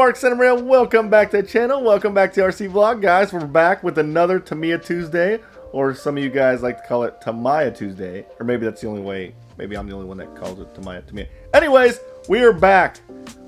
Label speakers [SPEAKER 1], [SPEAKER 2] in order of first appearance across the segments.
[SPEAKER 1] Mark Santa Maria. Welcome back to the channel. Welcome back to RC Vlog. Guys, we're back with another Tamiya Tuesday. Or some of you guys like to call it Tamiya Tuesday. Or maybe that's the only way. Maybe I'm the only one that calls it Tamiya Tamiya. Anyways, we are back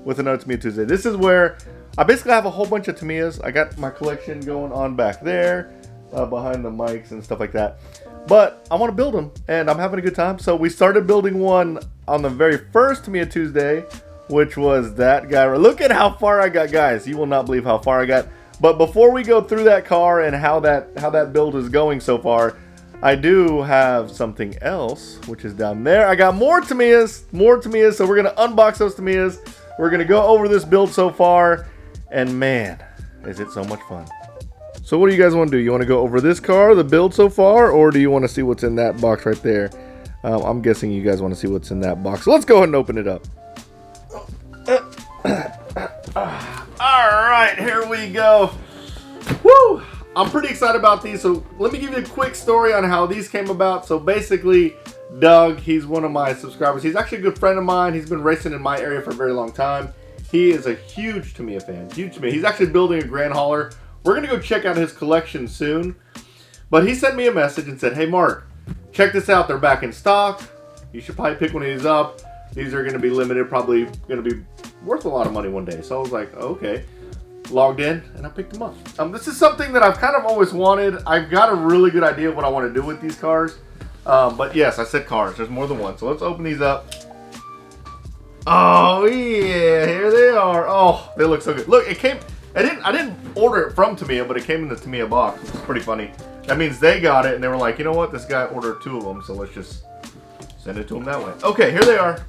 [SPEAKER 1] with another Tamiya Tuesday. This is where I basically have a whole bunch of Tamiyas. I got my collection going on back there. Uh, behind the mics and stuff like that. But I want to build them, and I'm having a good time. So we started building one on the very first Tamiya Tuesday, which was that guy. Look at how far I got, guys. You will not believe how far I got. But before we go through that car and how that how that build is going so far, I do have something else, which is down there. I got more Tamiyas, more Tamiyas. So we're gonna unbox those Tamiyas. We're gonna go over this build so far, and man, is it so much fun. So what do you guys want to do? You want to go over this car, the build so far, or do you want to see what's in that box right there? Um, I'm guessing you guys want to see what's in that box. Let's go ahead and open it up. All right, here we go. Woo! I'm pretty excited about these. So let me give you a quick story on how these came about. So basically, Doug, he's one of my subscribers. He's actually a good friend of mine. He's been racing in my area for a very long time. He is a huge Tamiya fan, huge Tamiya. He's actually building a Grand Hauler we're to go check out his collection soon. But he sent me a message and said, hey, Mark, check this out. They're back in stock. You should probably pick one of these up. These are to be limited, probably to be worth a lot of money one day. So I was like, okay. Logged in and I picked them up. Um, this is something that I've kind of always wanted. I've got a really good idea of what I want to do with these cars. Um, but yes, I said cars. There's more than one. So let's open these up. Oh yeah, here they are. Oh, they look so good. Look, it came. I didn't I didn't order it from Tamiya, but it came in the Tamiya box, is pretty funny. That means they got it and they were like, you know what, this guy ordered two of them, so let's just send it to him that way. Okay, here they are.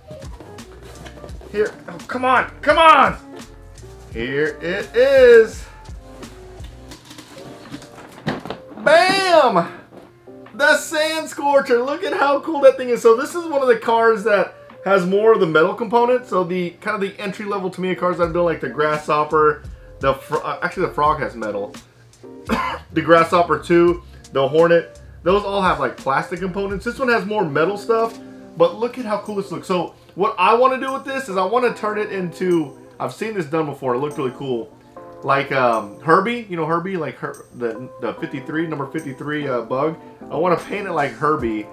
[SPEAKER 1] Here, oh, come on, come on! Here it is. Bam! The Sand Scorcher. Look at how cool that thing is. So this is one of the cars that has more of the metal component. So the kind of the entry level Tamiya cars I've built, like the Grasshopper, the uh, actually the frog has metal. the grasshopper II. The hornet. Those all have like plastic components. This one has more metal stuff. But look at how cool this looks. So what I want to do with this is I want to turn it into. I've seen this done before. It looked really cool. Like um, Herbie, you know Herbie, like her, the the 53 number 53 uh, bug. I want to paint it like Herbie,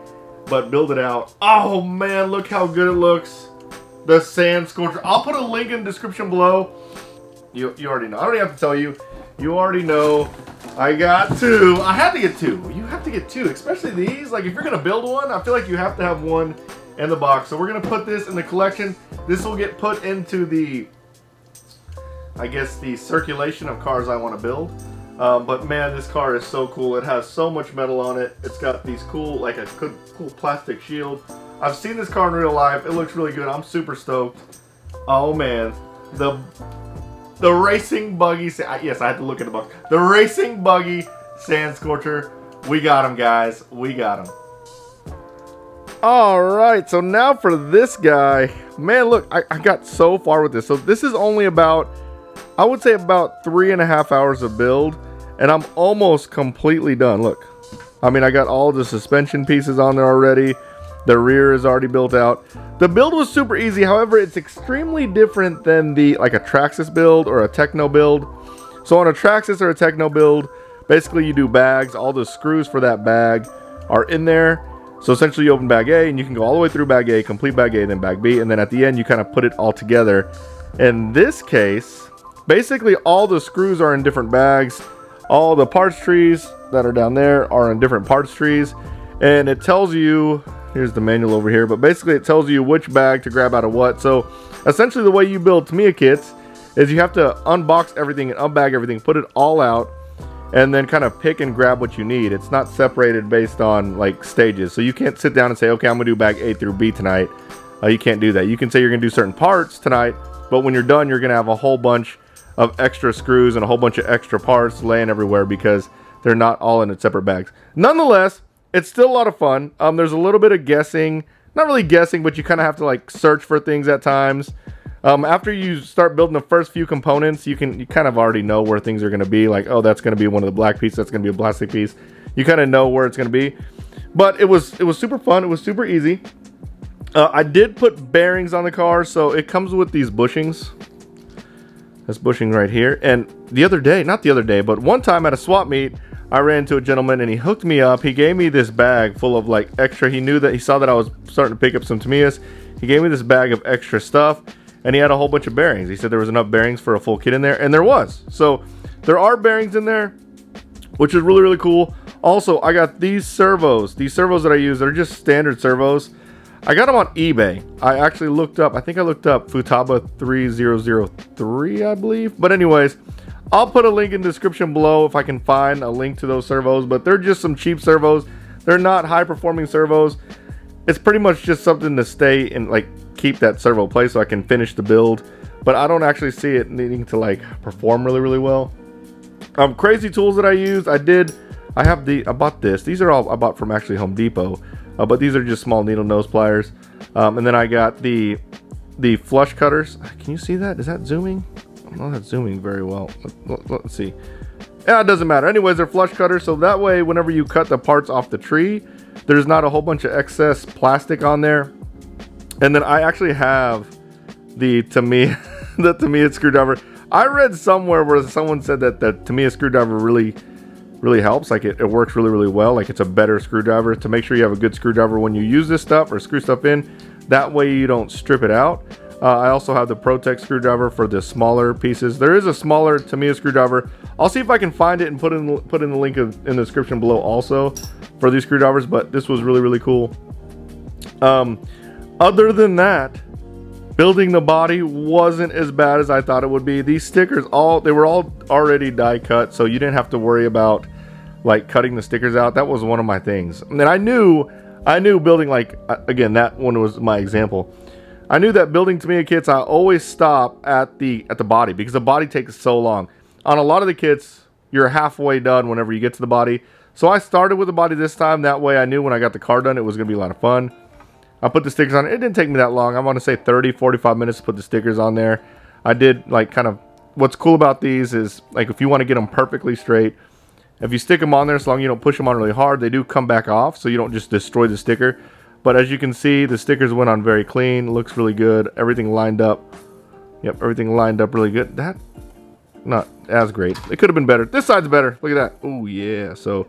[SPEAKER 1] but build it out. Oh man, look how good it looks. The Sand Scorcher. I'll put a link in the description below you, you already know. I don't even have to tell you. You already know. I got two. I had to get two. You have to get two, especially these. Like, if you're going to build one, I feel like you have to have one in the box. So we're going to put this in the collection. This will get put into the, I guess, the circulation of cars I want to build. Um, but man, this car is so cool. It has so much metal on it. It's got these cool, like a cool, plastic shield. I've seen this car in real life. It looks really good. I'm super stoked. Oh man, the the Racing Buggy, yes, I had to look at the box. The Racing Buggy Sand Scorcher. We got him, guys. We got him. All right, so now for this guy. Man, look, I, I got so far with this. So this is only about, I would say about three and a half hours of build. And I'm almost completely done. Look, I mean, I got all the suspension pieces on there already. The rear is already built out. The build was super easy, however, it's extremely different than the like a Traxxas build or a Tekno build. So on a Traxxas or a Tekno build, basically you do bags, all the screws for that bag are in there. So essentially you open bag A and you can go all the way through bag A, complete bag A, then bag B, and then at the end you kind of put it all together. In this case, basically all the screws are in different bags. All the parts trees that are down there are in different parts trees. And it tells you Here's the manual over here, but basically it tells you which bag to grab out of what. So essentially the way you build Tamiya kits is you have to unbox everything and unbag everything, put it all out, and then kind of pick and grab what you need. It's not separated based on like stages. So you can't sit down and say, okay, I'm gonna do bag A through B tonight. Uh, you can't do that. You can say you're gonna do certain parts tonight, but when you're done, you're gonna have a whole bunch of extra screws and a whole bunch of extra parts laying everywhere because they're not all in separate bags. Nonetheless, it's still a lot of fun. Um, there's a little bit of guessing, not really guessing, but you kind of have to like search for things at times. Um, after you start building the first few components, you can you kind of already know where things are going to be. Like, oh, that's going to be one of the black pieces. That's going to be a plastic piece. You kind of know where it's going to be. But it was it was super fun. It was super easy. Uh, I did put bearings on the car, so it comes with these bushings. That's bushing right here. And the other day, not the other day, but one time at a swap meet, I ran into a gentleman and he hooked me up. He gave me this bag full of like extra. He knew that he saw that I was starting to pick up some Tamiya's. He gave me this bag of extra stuff and he had a whole bunch of bearings. He said there was enough bearings for a full kit in there and there was. So there are bearings in there, which is really, really cool. Also, I got these servos. These servos that I use, they're just standard servos. I got them on eBay. I actually looked up, I think I looked up Futaba 3003, I believe. But anyways, I'll put a link in the description below if I can find a link to those servos. But they're just some cheap servos. They're not high performing servos. It's pretty much just something to stay in like keep that servo place so I can finish the build. But I don't actually see it needing to like perform really, really well. Um, crazy tools that I use. I did, I have the, I bought this. These are all I bought from actually Home Depot. Uh, but these are just small needle nose pliers. Um, and then I got the the flush cutters. Can you see that? Is that zooming? Well, that's zooming very well. Let, let, let's see. Yeah, it doesn't matter. Anyways, they're flush cutters, so that way, whenever you cut the parts off the tree, there's not a whole bunch of excess plastic on there. And then I actually have the Tamiya, the Tamiya screwdriver. I read somewhere where someone said that the Tamiya screwdriver really, really helps. Like it, it works really, really well. Like it's a better screwdriver to make sure you have a good screwdriver when you use this stuff or screw stuff in. That way you don't strip it out. Uh, I also have the ProTek screwdriver for the smaller pieces. There is a smaller Tamiya screwdriver. I'll see if I can find it and put in put in the link of, in the description below also for these screwdrivers. But this was really really cool. Um, other than that, building the body wasn't as bad as I thought it would be. These stickers all they were all already die cut, so you didn't have to worry about like cutting the stickers out. That was one of my things. And I knew I knew building like uh, again that one was my example. I knew that building Tamiya kits, I always stop at the at the body because the body takes so long. On a lot of the kits, you're halfway done whenever you get to the body. So I started with the body this time. That way I knew when I got the car done, it was going to be a lot of fun. I put the stickers on. It didn't take me that long. I want to say 30, 45 minutes to put the stickers on there. I did like kind of, what's cool about these is like if you want to get them perfectly straight, if you stick them on there, as long as you don't push them on really hard, they do come back off. So you don't just destroy the sticker. But as you can see, the stickers went on very clean. Looks really good. Everything lined up. Yep, everything lined up really good. That, not as great. It could have been better. This side's better. Look at that. Oh, yeah. So,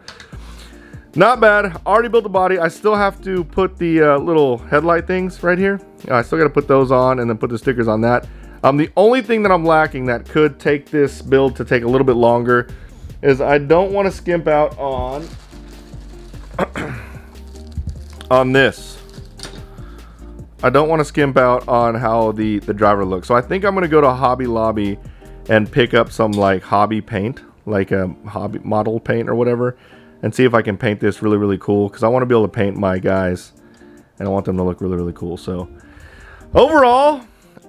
[SPEAKER 1] not bad. Already built the body. I still have to put the uh, little headlight things right here. I still got to put those on and then put the stickers on that. Um, the only thing that I'm lacking that could take this build to take a little bit longer is I don't want to skimp out on on this. I don't want to skimp out on how the, the driver looks. So I think I'm going to go to Hobby Lobby and pick up some like hobby paint, like a hobby model paint or whatever, and see if I can paint this really, really cool. Because I want to be able to paint my guys, and I want them to look really, really cool. So overall,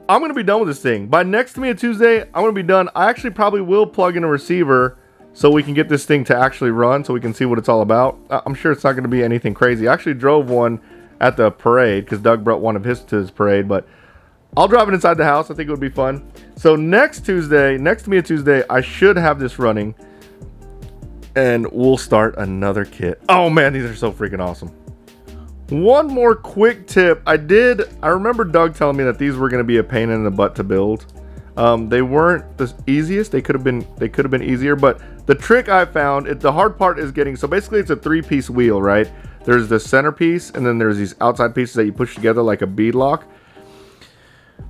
[SPEAKER 1] I'm going to be done with this thing. By next Tamiya Tuesday, I'm going to be done. I actually probably will plug in a receiver so we can get this thing to actually run so we can see what it's all about. I'm sure it's not going to be anything crazy. I actually drove one at the parade because Doug brought one of his to his parade, but I'll drive it inside the house. I think it would be fun. So next Tuesday, next Tamiya Tuesday, I should have this running and we'll start another kit. Oh man, these are so freaking awesome. One more quick tip. I did, I remember Doug telling me that these were going to be a pain in the butt to build. Um, they weren't the easiest. They could have been they could have been easier, but the trick I found, it, the hard part is getting, so basically it's a three-piece wheel, right? There's the center piece, and then there's these outside pieces that you push together like a bead lock.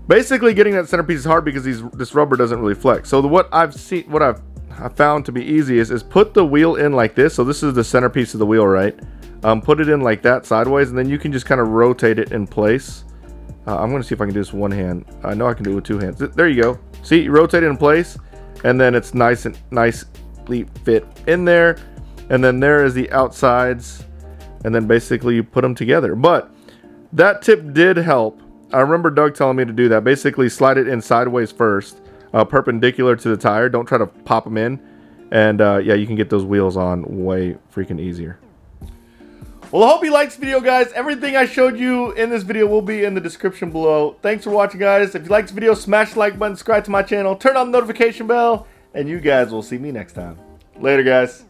[SPEAKER 1] Basically, getting that center piece is hard because these this rubber doesn't really flex. So the, what I've seen, what I've I found to be easiest is put the wheel in like this. So this is the center piece of the wheel, right? Um, put it in like that sideways, and then you can just kind of rotate it in place. Uh, I'm going to see if I can do this one hand. I know I can do it with two hands. There you go. See, you rotate it in place, and then it's nice and nicely fit in there. And then there is the outsides, and then basically you put them together. But that tip did help. I remember Doug telling me to do that. Basically, slide it in sideways first, uh, perpendicular to the tire. Don't try to pop them in. And uh, yeah, you can get those wheels on way freaking easier. Well, I hope you liked this video, guys. Everything I showed you in this video will be in the description below. Thanks for watching, guys. If you liked this video, smash the like button, subscribe to my channel, turn on the notification bell, and you guys will see me next time. Later, guys.